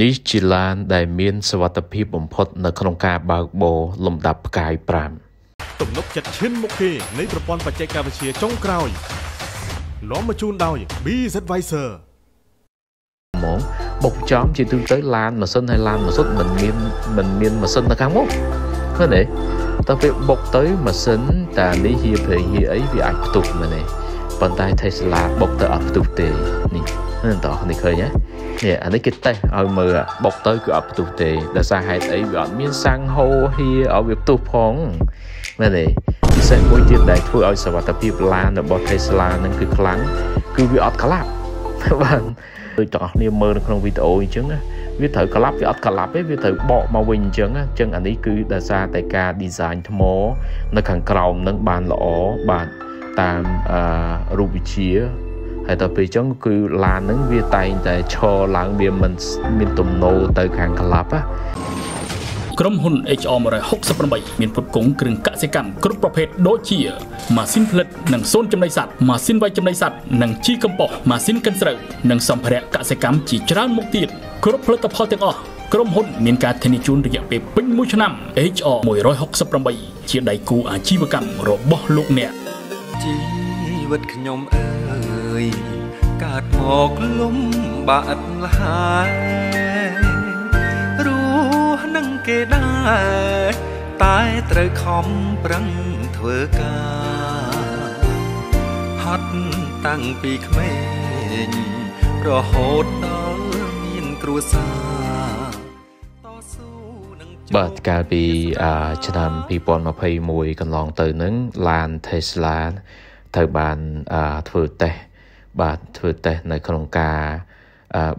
នេះជាឡានដែលមានសវត្ថភាពបំផុតនៅក្នុងការបើកបរលំដាប់ផ្កាយ5ទំនុកចិត្តឈានមុខគេនៃប្រព័ន្ធបច្ចេកវិទ្យាចុងក្រោយនាំមកជូនដោយ BZ Advisor ហ្មងបុកចំជាទូទៅឡានម៉ាស៊ីនហើយឡានម៉ាស៊ីនមិនមានមិនមានម៉ាស៊ីននៅខាងមុខឃើញទេតើពេលបុកទៅម៉ាស៊ីនតានេះហៀប្រេហៀអីវាអាចផ្ទុះមែនទេ ប៉ុន្តែ Tesla បុកទៅអត់ផ្ទុះទេនេះហ្នឹងតោះនេះឃើញទេនេះអានេះគេតេស្តឲ្យមើលបុកទៅគឺអត់ផ្ទុះទេដោយសារហេតុអីវាអត់មានសាំងហូហៀឲ្យវាផ្ទុះផងមែនទេពិសេសមួយទៀតដែលធ្វើឲ្យសុវត្ថិភាពឡានរបស់ Tesla នឹងគឺខ្លាំងគឺវាអត់ក្លាប់បាទដូចទាំងអស់គ្នាមើលនៅក្នុងវីដេអូអញ្ចឹងវាត្រូវក្លាប់វាអត់ក្លាប់ទេវាត្រូវបកមកវិញអញ្ចឹងអញ្ចឹងអានេះគឺដោយសារតែការ design ថ្ម នៅខាងក្រោមនឹងបានល្អបាទ តាមអឺរូបវិទ្យាហើយដល់ពេលអញ្ចឹងគឺឡានហ្នឹងវាតែងតែឈរឡើងវាមិនមានទំនោរទៅខាងក្លាប់ណាក្រុមហ៊ុន HR 168មានផ្គត់ផ្គង់គ្រឿងកសិកម្មគ្រប់ប្រភេទដូចជាម៉ាស៊ីនផលិតនិងសូនចំណីសត្វម៉ាស៊ីនវាយចំណីសត្វនិងជីកំប៉ុស្តម៉ាស៊ីនកិនស្រូវនិងសម្ភារៈកសិកម្មជាច្រើនមុខទៀតគ្រប់ផលិតផលទាំងអស់ក្រុមហ៊ុនមានការធានាជូនរយៈពេលពេញមួយឆ្នាំ HR 168ជាដៃគូអាជីវកម្មរបស់លោកអ្នក ជីវិតខ្ញុំអើយកើតមកលំបាក់លហើយនឹងគេដែរតែត្រូវខំប្រឹងធ្វើការហត់តាំងពីក្មេងរហូតដល់មានគ្រួសារតស៊ូនឹង បាទកាលពីឆ្នាំ2021កន្លងទៅនឹងឡាន Tesla ត្រូវបានធ្វើតេស្តបាទធ្វើតេស្តនៅក្នុងការ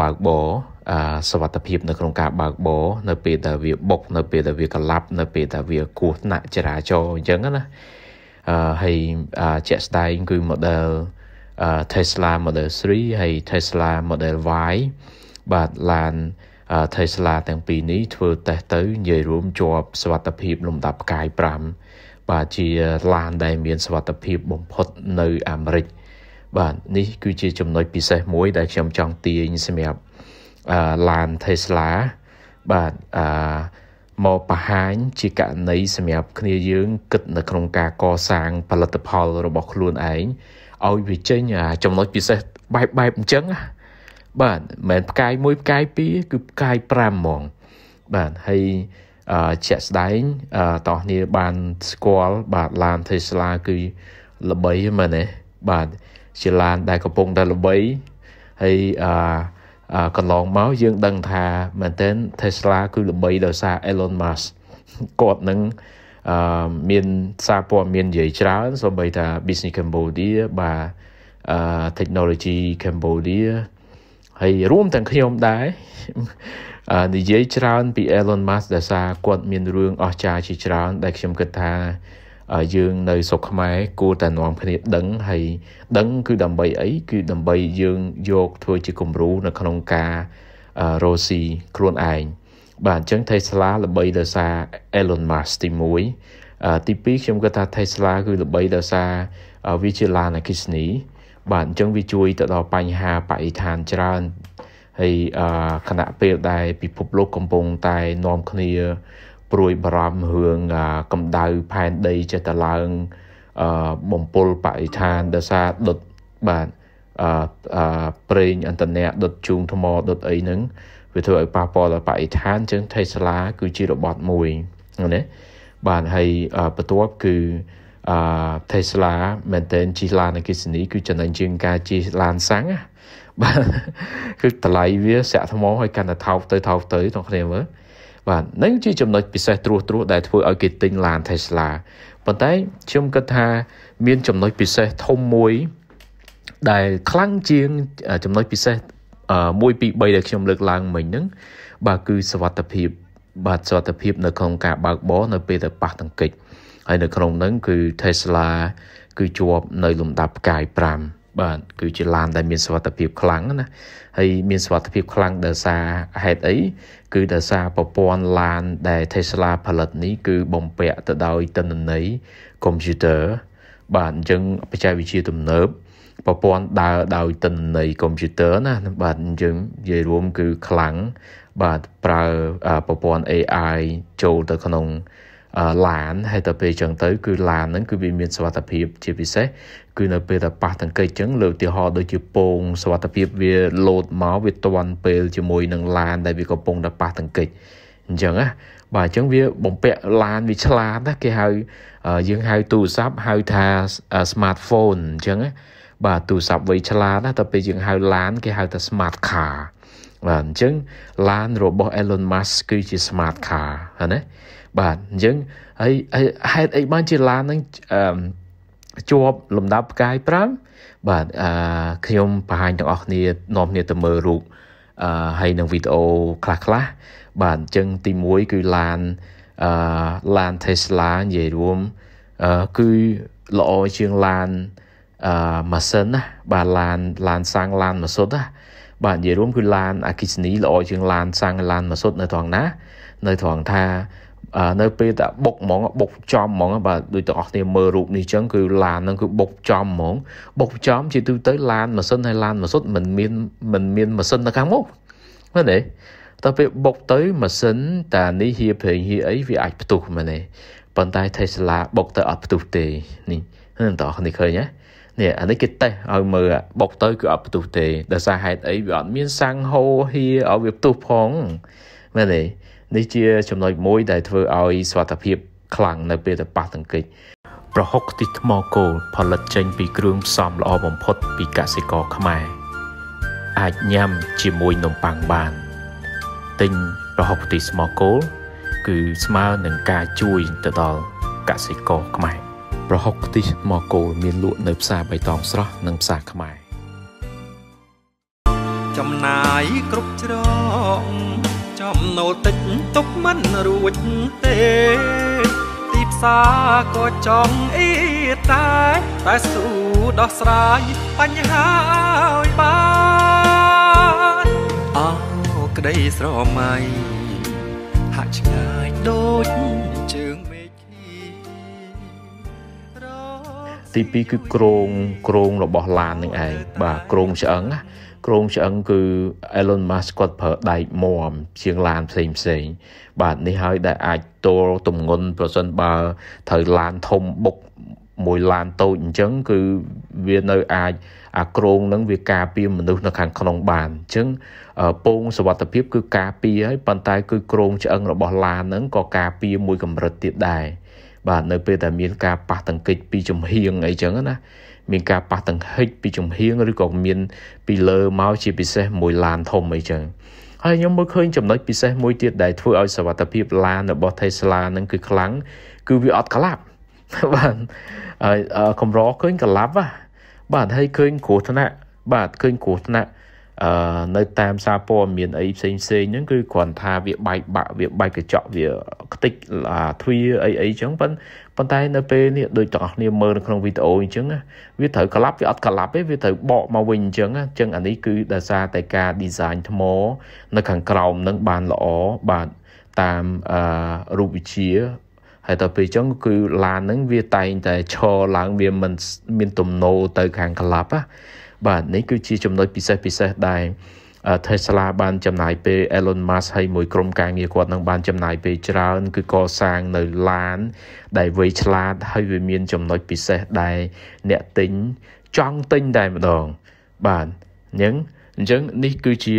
បើកបរសវត្ថភាពនៅក្នុងការបើកបរនៅពេលដែលវាបុក នៅពេលដែលវាកឡាប់នៅពេលដែលវាគោះថ្នាក់ចរាចរណ៍អញ្ចឹងណាអឺហើយជាក់ស្ដែងគឺ model Tesla Model 3ហើយ Tesla Model Y បាទឡាន Tesla ទាំងពីរនេះធ្វើតេស្តទៅនិយាយរួមជាប់សវត្ថភាពលំដាប់ផ្កាយ5បាទជាឡានដែលមានសវត្ថភាពបំផុតនៅអាមេរិកបាទនេះគឺជាចំណុចពិសេសមួយដែលខ្ញុំចង់ទាញសម្រាប់ឡាន Tesla បាទអឺមកបង្ហាញជាករណីសម្រាប់គ្នាយើងគិតនៅក្នុងការកសាងផលិតផលរបស់ខ្លួនឯងឲ្យវាចេញចំណុចពិសេសបែបបែបអញ្ចឹង បាទមិនមែនផ្កាយមួយផ្កាយពីរគឺផ្កាយ5ហ្មងបាទហើយអឺជាក់ស្ដែងអឺតោះគ្នាបានស្គាល់បាទឡាន Tesla គឺល្បីមែនទេបាទជាឡានដែលកំពុងតែល្បីហើយអឺកន្លងមកយើងដឹងថាមែនទែន Tesla គឺល្បីដោយសារ Elon Musk គាត់នឹងអឺមានសារព័ត៌មាននិយាយច្រើនសូម្បីថា Business Cambodia បាទអឺ Technology Cambodia ហើយរួមទាំងខ្ញុំដែរនិយាយច្រើនពី Elon Musk ដែលសារគាត់មានរឿងអស្ចារ្យជាច្រើន ដែលខ្ញុំគិតថាយើងនៅស្រុកខ្មែរគួរតែនាំគ្នាដឹងហើយដឹងគឺដើម្បីអីគឺដើម្បីយើងយកធ្វើជាគំរូនៅក្នុងការរស់ស៊ីខ្លួនឯងបាទអញ្ចឹង Tesla ល្បីដោយសារ Elon Musk ទី1ទី2ខ្ញុំគិតថា Tesla គឺល្បីដោយសារវាជាឡានអគ្គិសនី បាទអញ្ចឹងវាជួយទៅដល់បញ្ហាបរិស្ថានច្រើនហើយខណៈពេលដែលពិភពលោកកំពុងតែនាំគ្នាព្រួយបារម្ភរឿងកម្ដៅផែនដីចេះតែឡើងបំពុលបរិស្ថានដោយសារដុតបាទអឺប្រេងអន្តរជាតិដុតជូងថ្មដុតអីហ្នឹងវាធ្វើឲ្យប៉ះពាល់ដល់បរិស្ថានអញ្ចឹង Tesla គឺជារបត់មួយណាបាទហើយបន្ទាប់គឺ អឺ Tesla មែនតើជិះឡានអគ្គិសនីគឺចំណេញជាងការជិះឡានសាំងបាទគឺតម្លៃវាសាក់ថ្មឲ្យកាន់តែថោកទៅថោកទៅទាំងគ្នាមើលបាទនឹងជាចំណុចពិសេសត្រួសត្រាសដែលធ្វើឲ្យគេទិញឡាន Tesla ប៉ុន្តែខ្ញុំគិតថា មានចំណុចពិសេសធំមួយ ដែលខ្លាំងជាងចំណុចពិសេស1 2 3ដែលខ្ញុំលើកឡើងមិញហ្នឹងបាទគឺសវត្ថភាពបាទសវត្ថភាពនៅក្នុងការបើកបរនៅពេលដែលប៉ះទង្គិច ហើយនៅក្នុងហ្នឹងគឺ Tesla គឺជាប់នៅលំដាប់ផ្កាយ5បាទគឺជាឡានដែលមានសុវត្ថិភាពខ្លាំងណាហើយមានសុវត្ថិភាពខ្លាំងដោយសារហេតុអីគឺដោយសារប្រព័ន្ធឡានដែល Tesla ផលិតនេះគឺបំពាក់ទៅដោយទិន្នន័យកុំព្យូទ័របាទអញ្ចឹងបច្ចេកវិទ្យាទំនើបប្រព័ន្ធដើរដោយទិន្នន័យកុំព្យូទ័រណាបាទយើងនិយាយរួមគឺខ្លាំងបាទប្រើប្រព័ន្ធ AI ចូលទៅក្នុង ឡានហើយទៅពេលចឹងទៅគឺឡានហ្នឹងគឺវាមានសុវត្ថិភាពជាពិសេសគឺនៅពេលដែលប៉ះទង្គិចចឹងលើកឧទាហរណ៍ដូចជាពងសុវត្ថិភាពវាលោតមកវាទាន់ពេលជាមួយនឹងឡានដែលវាកំពុងតែប៉ះទង្គិចអញ្ចឹងណាបាទអញ្ចឹងវាបំពាក់ឡានវាឆ្លាតណាគេហៅយើងហៅទូរស័ព្ទហៅថា smartphone អញ្ចឹងណាបាទទូរស័ព្ទវៃឆ្លាតណាតែពេលយើងហៅឡានគេហៅថា smart car បាទអញ្ចឹងឡានរបស់ Elon Musk គឺជា smart car ណាបាទអញ្ចឹងហើយហេតុអីបានជាឡានហ្នឹងជាប់លំដាប់ផ្កាយ5បាទអឺខ្ញុំបង្ហាញទាំងអស់គ្នានាំគ្នាទៅមើលរូបអឺហើយនឹងវីដេអូខ្លះខ្លះបាទអញ្ចឹងទី1គឺឡានអឺឡាន Tesla និយាយរួមអឺគឺល្អជាងឡានអឺ ម៉ាស៊ីនណាបាទឡានឡានសាំងឡានម៉ាស៊ុតណាបាទនិយាយរួមគឺឡានអគិសនីល្អជាងឡានសាំងឡានម៉ាស៊ុតនៅត្រង់ណា នៅត្រង់ថានៅពេលតែបុកហ្មងបុកចំហ្មងបាទដូចទាំងអស់គ្នាមើលរូបនេះចឹងគឺឡានហ្នឹងគឺបុកចំហ្មងបុកចំជាទូទៅឡានម៉ាស៊ីនហើយឡានម៉ាស៊ុតមិនមានមិនមានម៉ាស៊ីននៅខាងមុខមែនទេតើពេលបុកទៅម៉ាស៊ីនតានេះហៀប្រេងហៀអីវាអាចផ្ទុះមែនទេប៉ុន្តែ Tesla បុកទៅអត់ផ្ទុះទេនេះហ្នឹងតើនេះឃើញណា នេះអានេះគេតេស្តឲ្យមើលបុកទៅគឺអត់ផ្ទុះទេដោយសារហេតុអីវាអត់មានសាំងហូហៀឲ្យវាផ្ទុះផងមែនទេនេះជាចំណុចមួយដែលធ្វើឲ្យសុខភាពខ្លាំងនៅពេលទៅប៉ះទង្គិចប្រហុកខ្ទិះថ្មគោលផលិតចេញពីគ្រឿងផ្សំល្អបំផុតពីកសិករខ្មែរអាចញ៉ាំជាមួយនំប៉័ងបានទិញប្រហុកខ្ទិះស្មគោលគឺស្មើនឹងការជួយទៅដល់កសិករខ្មែរ ប្រហុកខ្ទិះស្មគោលមានលក់នៅផ្សារបៃតងស្រស់និងផ្សារខ្មែរចំណាយគ្រប់ច្រកចំណូលតិចទុកមិនរួចទេ ទីផ្សារក៏ចង់អីតែតែស៊ូដោះស្រាយបញ្ហាឲ្យបានអោក្តីស្រមៃហាក់ឆ្ងាយដូច ទី2គឺក្រងក្រងរបស់ឡាននឹងឯងបាទក្រងឆ្អឹងណាក្រុមឆ្អឹងគឺ Elon Musk គាត់ប្រើដែកមមជាងឡានផ្សេងផ្សេងបាទនេះហើយដែលអាចទល់ទំងន់ប្រសិនបើត្រូវឡានធំបុកមួយឡានតូចអញ្ចឹងគឺវានៅអាចអាក្រងនឹងវាការពារមនុស្សនៅខាងក្នុងបានអញ្ចឹងពងសវត្ថភាពគឺការពារហើយប៉ុន្តែគឺក្រងឆ្អឹងរបស់ឡានហ្នឹងក៏ការពារមួយកម្រិតទៀតដែរ បាទនៅពេលដែលមានការប៉ះទង្គិចពីចំហៀងអីចឹងណាមានការប៉ះតង្ហិចពីចំហៀងឬក៏មាន ពីលើមកជាពិសេសមួយឡានធំអីចឹងហើយខ្ញុំមើលឃើញចំណុចពិសេសមួយទៀតដែលធ្វើឲ្យសវត្ថភាពឡានរបស់ Tesla ហ្នឹងគឺខ្លាំងគឺវាអត់ក្លាប់បាទហើយកម្រឃើញក្លាប់បាទហើយឃើញគ្រោះថ្នាក់បាទឃើញគ្រោះថ្នាក់ អឺនៅតាមសារព័ត៌មានអីផ្សេងផ្សេងហ្នឹងគឺគ្រាន់ថាវាបែកបាក់វាបែកកញ្ចក់វាខ្ទេចទ្វាអីអីចឹងប៉ុន្តែប៉ុន្តែនៅពេលនេះដូចទាំងអស់គ្នាមើលនៅក្នុងវីដេអូអញ្ចឹងវាត្រូវក្លាប់វាអត់ក្លាប់ទេវាត្រូវបកមកវិញអញ្ចឹងអញ្ចឹងអានេះគឺដោយសារតែការ design ថ្មនៅខាងក្រោមនឹងបានល្អបាទតាមអឺរូបវិទ្យាហើយដល់ពេលអញ្ចឹងគឺឡានហ្នឹងវាតែងតែឈរឡើងវាមិនមានទំនោរទៅខាងក្លាប់ណា បាទនេះគឺជាចំណុចពិសេសពិសេសដែល Tesla បានចំណាយពេល Elon Musk ហើយមួយក្រុមការងារគាត់នឹងបានចំណាយពេលច្រើន គឺកសាងនៅឡាន ដែលវៃឆ្លាតហើយវាមានចំណុចពិសេសដែលអ្នកទិញចង់ទិញតែម្ដង បាទអញ្ចឹងអញ្ចឹងនេះគឺជា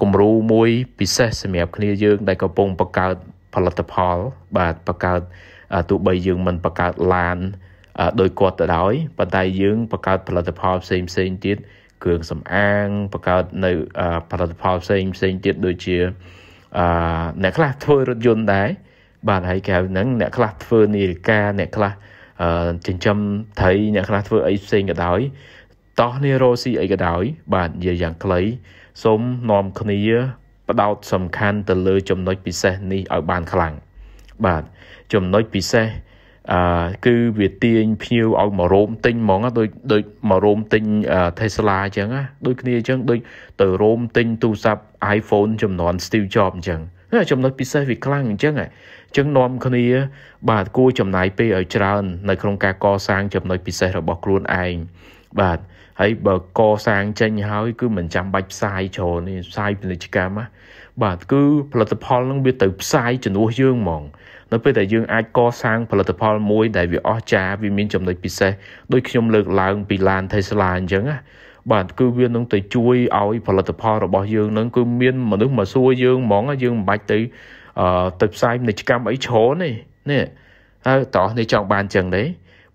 គំរូមួយពិសេសសម្រាប់គ្នាយើង ដែលកំពុងបង្កើតផលិតផល បាទបង្កើតទោះបីយើងមិនបង្កើតឡាន ដោយគាត់ទៅដោយប៉ុន្តែយើងបង្កើតផលិតផលផ្សេងផ្សេងទៀតគ្រឿងសម្អាងបង្កើតនៅផលិតផលផ្សេងផ្សេងទៀតដូចជាអឺអ្នកខ្លះធ្វើរថយន្តដែរបាទហើយកៅហ្នឹងអ្នកខ្លះធ្វើនាฬิកាអ្នកខ្លះអឺចិញ្ចឹមត្រីអ្នកខ្លះធ្វើអីផ្សេងក៏ដោយតោះនេះរស់ស៊ីអីក៏ដោយ បាទនិយាយយ៉ាងខ្លីសូមនាំគ្នាបដោតសំខាន់ទៅលើចំណុចពិសេសនេះឲ្យបានខ្លាំងបាទចំណុចពិសេស អឺគឺវាទាញភ្ញៀវឲ្យមករោមទិញហ្មងដូចដូចមករោមទិញ Tesla អញ្ចឹងណាដូចគ្នាអញ្ចឹងដូចទៅរោមទិញទូរស័ព្ទ iPhone ចំនួន Steve Jobs អញ្ចឹងចំណុចពិសេសវាខ្លាំងអញ្ចឹងអញ្ចឹងនាំគ្នា បាទគួរចំណាយពេលឲ្យច្រើន នៅក្នុងការកសាងចំណុចពិសេសរបស់ខ្លួនឯង បាទហើយបើកសាងចេញហើយគឺមិនចាំបាច់ផ្សាយច្រើនទេផ្សាយពាណិជ្ជកម្មណាបាទគឺផលិតផលនឹងវាទៅផ្សាយជំនួសយើងហ្មងនៅពេលដែលយើងអាចកសាងផលិតផលមួយដែលវាអស្ចារ្យវាមានចំណុចពិសេសដូចខ្ញុំលើកឡើងពីឡាន Tesla អញ្ចឹងណាបាទគឺវានឹងទៅជួយឲ្យផលិតផលរបស់យើងនឹងគឺមានមនុស្សមកសួរយើងហ្មងយើងមិនបាច់ទៅអឺទៅផ្សាយពាណិជ្ជកម្មអីច្រើនទេនេះហើយតោះនេះចង់បានអញ្ចឹងទេ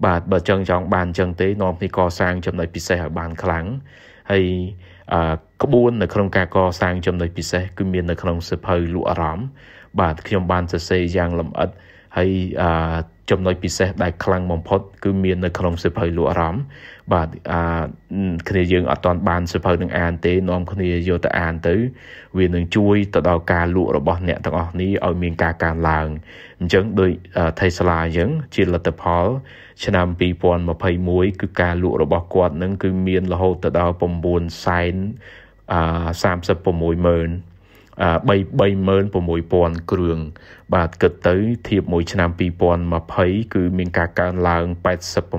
បាទបើចឹងចង់បានអញ្ចឹងទេនាំគ្នាកសាងចំណុចពិសេសឲ្យបានខ្លាំងហើយអឺក្បួននៅក្នុងការកសាងចំណុចពិសេសគឺមាននៅក្នុងសិភៅលក់អារម្មណ៍បាទខ្ញុំបានសរសេរយ៉ាងលម្អិតហើយអឺ ចំណុចពិសេសដែលខ្លាំងបំផុត គឺមាននៅក្នុងសិភៅលក់អារម្មណ៍បាទអាគ្នាយើងអត់ទាន់បានសិភៅនឹងអានទេនាំគ្នាយកទៅអានទៅ វានឹងជួយទៅដល់ការលក់របស់អ្នកទាំងអស់នេះឲ្យមានការកើនឡើងអញ្ចឹងដោយ Tesla អញ្ចឹងជាលទ្ធផល ឆ្នាំ2021គឺការលក់របស់គាត់នឹងគឺមានរហូតទៅដល់9សែនអា36ម៉ឺន 36000គ្រឿងបាទគិតទៅធៀបមួយឆ្នាំ2020គឺមានការកើនឡើង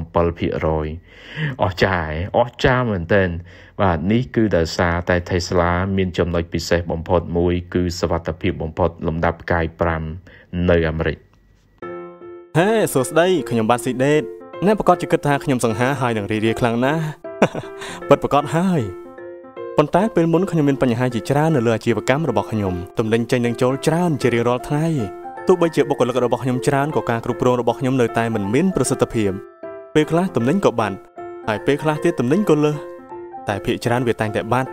87%អស្ចារ្យអស្ចារ្យមែនទែនបាទនេះគឺដោយសារតែ Tesla មានចំណុចពិសេសបំផុតមួយ គឺសវត្ថភាពបំផុតលំដាប់ផ្កាយ5នៅអាមេរិកហេសួស្តីខ្ញុំបាទស៊ីដេតអ្នកប្រកាសជាគិតថាខ្ញុំសង្ហាហើយនឹងរីរាយខ្លាំងណាស់ពិតប្រកបហើយ ប៉ុន្តែពេលមុនខ្ញុំមានបញ្ហាជាច្រើននៅលើអាជីវកម្មរបស់ខ្ញុំទំនិញចេញនឹងចូលច្រើនជារៀងរាល់ថ្ងៃទោះបីជាបុគ្គលិករបស់ខ្ញុំច្រើនក៏ការគ្រប់គ្រងរបស់ខ្ញុំនៅតែមិនមានប្រសិទ្ធភាពពេលខ្លះទំនិញក៏បាត់ហើយពេលខ្លះទៀតទំនិញក៏លើសតែភាគច្រើនវាតែងតែបាត់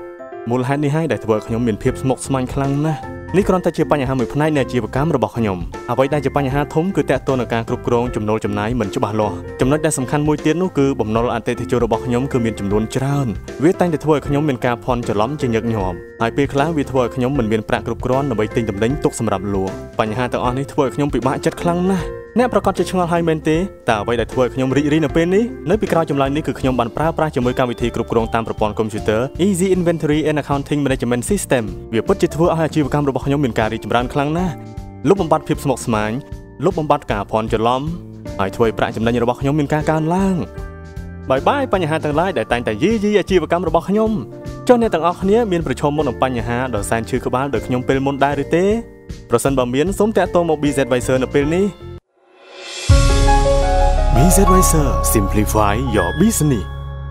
មូលហេតុនេះហើយដែលធ្វើឲ្យខ្ញុំមានភាពស្មុគស្មាញខ្លាំងណាស់ នេះគ្រាន់តែជាបញ្ហាមួយផ្នែកនៃអាជីវកម្មរបស់ខ្ញុំអ្វីដែលជាបញ្ហាធំគឺតកតទៅនឹងការគ្រប់គ្រងចំណូលចំណាយមិនច្បាស់លាស់ចំណុចដែលសំខាន់មួយទៀតនោះគឺបំណុលអតិថិជនរបស់ខ្ញុំគឺមានចំនួនច្រើនវាតែងតែធ្វើឲ្យខ្ញុំមានការភ័ន្តច្រឡំជាញឹកញាប់ហើយពេលខ្លះវាធ្វើឲ្យខ្ញុំមិនមានប្រាក់គ្រប់គ្រាន់ដើម្បីទិញទំនិញទុកសម្រាប់លក់បញ្ហាទាំងអស់នេះធ្វើឲ្យខ្ញុំពិបាកចិត្តខ្លាំងណាស់ អ្នកប្រកាសជាឆ្ងល់ហើយមែនទេតើអ្វីដែលធ្វើឲ្យខ្ញុំរីករាយនៅពេលនេះនៅពីក្រោយចម្លើយនេះគឺខ្ញុំបានប្រើប្រាស់ជាមួយកម្មវិធីគ្រប់គ្រងតាមប្រព័ន្ធកុំព្យូទ័រ Easy Inventory and Accounting Management System វាពិតជាធ្វើឲ្យអាជីវកម្មរបស់ខ្ញុំមានការរីកចម្រើនខ្លាំងណាស់លុបបំបាត់ភាពស្មុគស្មាញលុបបំបាត់ការភ័ន្តច្រឡំហើយធ្វើឲ្យប្រាក់ចំណេញរបស់ខ្ញុំមានការកើនឡើងបាយបាយបញ្ហាទាំងឡាយដែលតែងតែយីយីអាជីវកម្មរបស់ខ្ញុំចុះអ្នកទាំងអស់គ្នាមានប្រឈមមុខនឹងបញ្ហាដ៏សែនឈឺក្បាលដោយខ្ញុំពេលមុនដែរឬទេប្រសិនបើមានសូមតាក់ទងមក BZ Advisor នៅពេលនេះ BZ Advisor Simplify your business